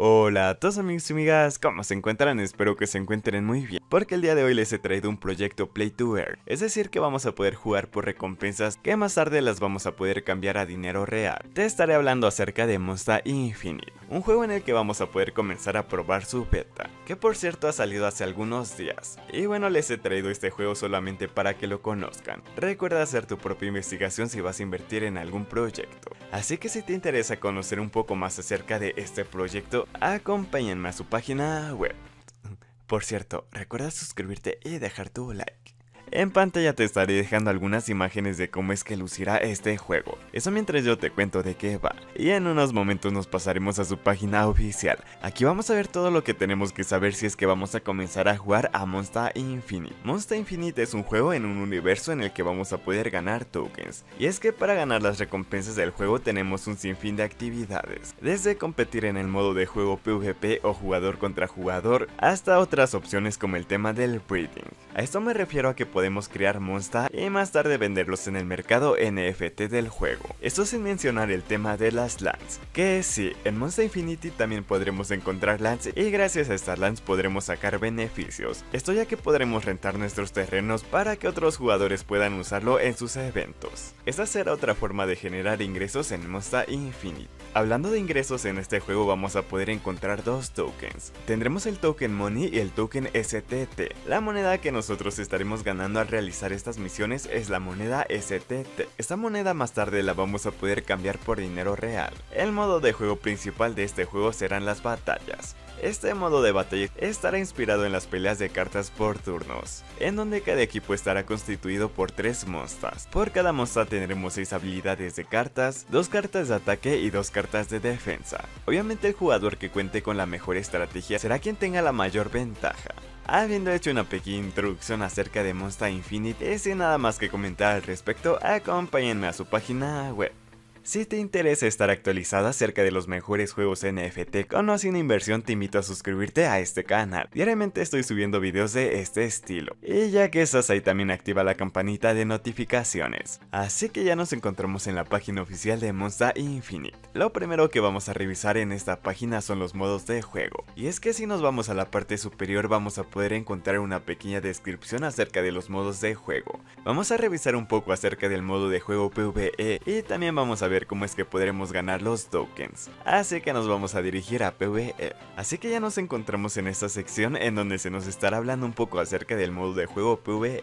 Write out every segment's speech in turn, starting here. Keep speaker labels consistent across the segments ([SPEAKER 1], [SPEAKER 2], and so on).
[SPEAKER 1] Hola a todos amigos y amigas, ¿cómo se encuentran? Espero que se encuentren muy bien, porque el día de hoy les he traído un proyecto Play to Earn, es decir que vamos a poder jugar por recompensas que más tarde las vamos a poder cambiar a dinero real. Te estaré hablando acerca de Monster Infinite, un juego en el que vamos a poder comenzar a probar su beta, que por cierto ha salido hace algunos días. Y bueno, les he traído este juego solamente para que lo conozcan. Recuerda hacer tu propia investigación si vas a invertir en algún proyecto. Así que si te interesa conocer un poco más acerca de este proyecto, acompáñenme a su página web. Por cierto, recuerda suscribirte y dejar tu like. En pantalla te estaré dejando algunas imágenes de cómo es que lucirá este juego, eso mientras yo te cuento de qué va, y en unos momentos nos pasaremos a su página oficial. Aquí vamos a ver todo lo que tenemos que saber si es que vamos a comenzar a jugar a Monster Infinite. Monster Infinite es un juego en un universo en el que vamos a poder ganar tokens, y es que para ganar las recompensas del juego tenemos un sinfín de actividades, desde competir en el modo de juego PvP o jugador contra jugador, hasta otras opciones como el tema del breeding. A esto me refiero a que crear monster y más tarde venderlos en el mercado NFT del juego. Esto sin mencionar el tema de las lands, que sí, en Monster Infinity también podremos encontrar lands y gracias a estas lands podremos sacar beneficios. Esto ya que podremos rentar nuestros terrenos para que otros jugadores puedan usarlo en sus eventos. Esta será otra forma de generar ingresos en Monster Infinite. Hablando de ingresos en este juego vamos a poder encontrar dos tokens. Tendremos el token Money y el token STT. La moneda que nosotros estaremos ganando al realizar estas misiones es la moneda STT. Esta moneda más tarde la vamos a poder cambiar por dinero real. El modo de juego principal de este juego serán las batallas. Este modo de batalla estará inspirado en las peleas de cartas por turnos, en donde cada equipo estará constituido por 3 monsters. Por cada monster tendremos 6 habilidades de cartas, 2 cartas de ataque y 2 cartas de defensa. Obviamente el jugador que cuente con la mejor estrategia será quien tenga la mayor ventaja. Habiendo hecho una pequeña introducción acerca de Monster Infinite sin nada más que comentar al respecto, acompáñenme a su página web. Si te interesa estar actualizado acerca de los mejores juegos NFT con o sin inversión te invito a suscribirte a este canal. Diariamente estoy subiendo videos de este estilo. Y ya que estás ahí también activa la campanita de notificaciones. Así que ya nos encontramos en la página oficial de Monster Infinite. Lo primero que vamos a revisar en esta página son los modos de juego. Y es que si nos vamos a la parte superior vamos a poder encontrar una pequeña descripción acerca de los modos de juego. Vamos a revisar un poco acerca del modo de juego PvE y también vamos a ver cómo es que podremos ganar los tokens. Así que nos vamos a dirigir a PvE. Así que ya nos encontramos en esta sección en donde se nos estará hablando un poco acerca del modo de juego PvE.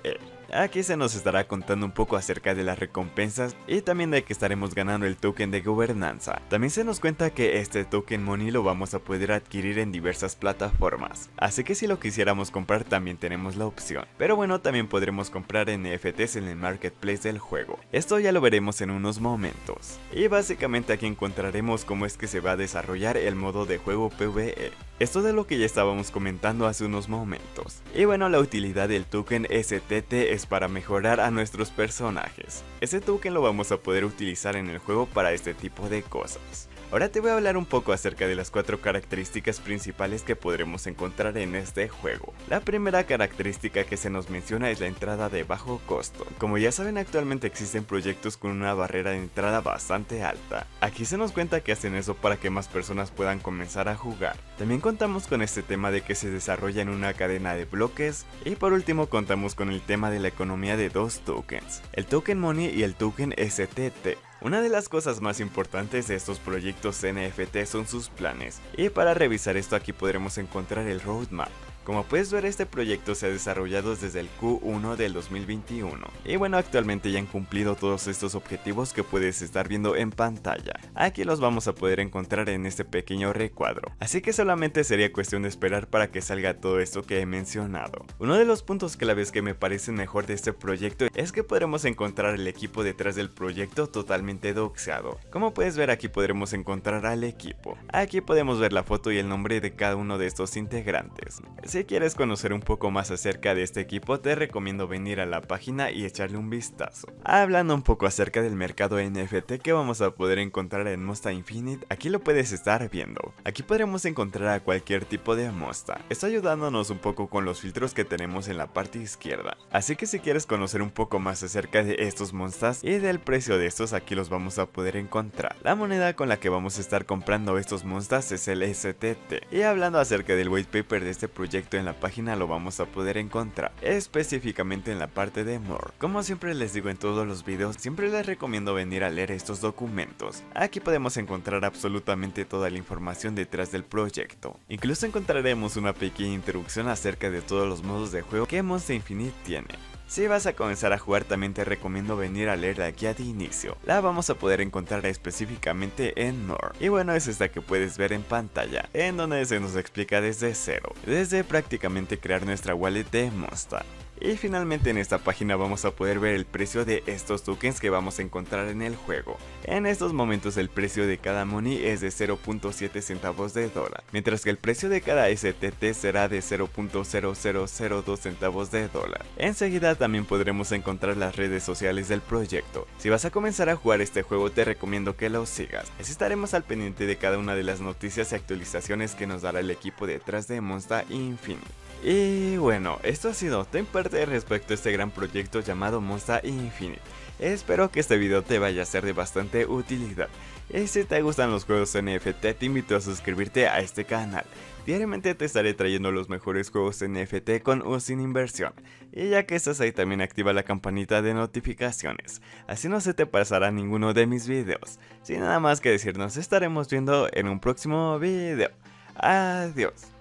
[SPEAKER 1] Aquí se nos estará contando un poco acerca de las recompensas y también de que estaremos ganando el token de gobernanza. También se nos cuenta que este token money lo vamos a poder adquirir en diversas plataformas, así que si lo quisiéramos comprar también tenemos la opción. Pero bueno, también podremos comprar NFTs en el marketplace del juego. Esto ya lo veremos en unos momentos. Y básicamente aquí encontraremos cómo es que se va a desarrollar el modo de juego PvE. Esto de lo que ya estábamos comentando hace unos momentos. Y bueno, la utilidad del token STT es para mejorar a nuestros personajes. Ese token lo vamos a poder utilizar en el juego para este tipo de cosas. Ahora te voy a hablar un poco acerca de las cuatro características principales que podremos encontrar en este juego. La primera característica que se nos menciona es la entrada de bajo costo. Como ya saben actualmente existen proyectos con una barrera de entrada bastante alta. Aquí se nos cuenta que hacen eso para que más personas puedan comenzar a jugar. También contamos con este tema de que se desarrolla en una cadena de bloques y por último contamos con el tema de la economía de dos tokens, el token money y el token STT. Una de las cosas más importantes de estos proyectos NFT son sus planes, y para revisar esto aquí podremos encontrar el roadmap. Como puedes ver este proyecto se ha desarrollado desde el Q1 del 2021 y bueno actualmente ya han cumplido todos estos objetivos que puedes estar viendo en pantalla. Aquí los vamos a poder encontrar en este pequeño recuadro, así que solamente sería cuestión de esperar para que salga todo esto que he mencionado. Uno de los puntos claves que me parecen mejor de este proyecto es que podremos encontrar el equipo detrás del proyecto totalmente doxeado. Como puedes ver aquí podremos encontrar al equipo. Aquí podemos ver la foto y el nombre de cada uno de estos integrantes. Si quieres conocer un poco más acerca de este equipo, te recomiendo venir a la página y echarle un vistazo. Hablando un poco acerca del mercado NFT que vamos a poder encontrar en Mosta Infinite, aquí lo puedes estar viendo. Aquí podremos encontrar a cualquier tipo de Mosta. Está ayudándonos un poco con los filtros que tenemos en la parte izquierda. Así que si quieres conocer un poco más acerca de estos Monstas y del precio de estos, aquí los vamos a poder encontrar. La moneda con la que vamos a estar comprando estos Monstas es el STT. Y hablando acerca del white paper de este proyecto en la página lo vamos a poder encontrar, específicamente en la parte de More. Como siempre les digo en todos los videos, siempre les recomiendo venir a leer estos documentos. Aquí podemos encontrar absolutamente toda la información detrás del proyecto. Incluso encontraremos una pequeña introducción acerca de todos los modos de juego que Monster Infinite tiene. Si vas a comenzar a jugar también te recomiendo venir a leer la guía de inicio, la vamos a poder encontrar específicamente en More, y bueno es esta que puedes ver en pantalla, en donde se nos explica desde cero, desde prácticamente crear nuestra wallet de Monster. Y finalmente en esta página vamos a poder ver el precio de estos tokens que vamos a encontrar en el juego. En estos momentos el precio de cada money es de 0.7 centavos de dólar, mientras que el precio de cada STT será de 0.0002 centavos de dólar. Enseguida también podremos encontrar las redes sociales del proyecto. Si vas a comenzar a jugar este juego te recomiendo que lo sigas, así estaremos al pendiente de cada una de las noticias y actualizaciones que nos dará el equipo detrás de Monster Infinite. Y bueno, esto ha sido en respecto a este gran proyecto llamado Monster Infinite. Espero que este video te vaya a ser de bastante utilidad. Y si te gustan los juegos NFT te invito a suscribirte a este canal. Diariamente te estaré trayendo los mejores juegos NFT con o sin inversión. Y ya que estás ahí también activa la campanita de notificaciones. Así no se te pasará ninguno de mis videos. Sin nada más que decir nos estaremos viendo en un próximo video. Adiós.